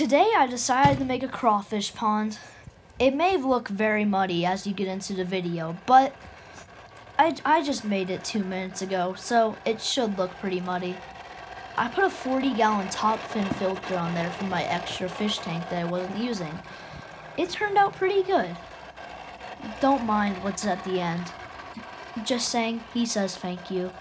Today I decided to make a crawfish pond. It may look very muddy as you get into the video, but I, I just made it two minutes ago, so it should look pretty muddy. I put a 40 gallon top fin filter on there for my extra fish tank that I wasn't using. It turned out pretty good. Don't mind what's at the end. Just saying, he says thank you.